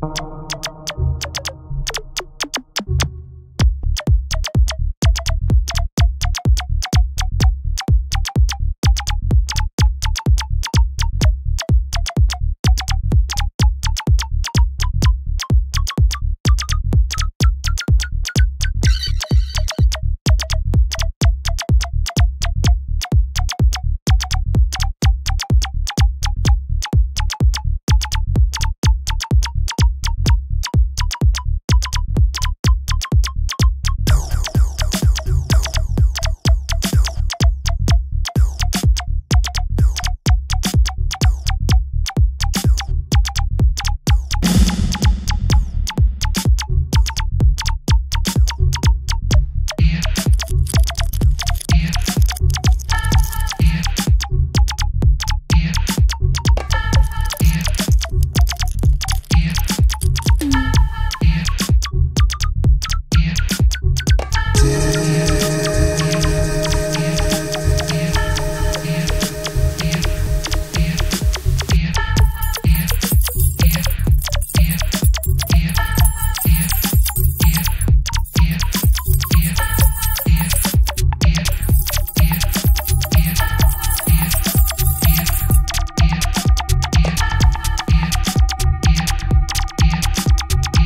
you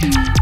Thank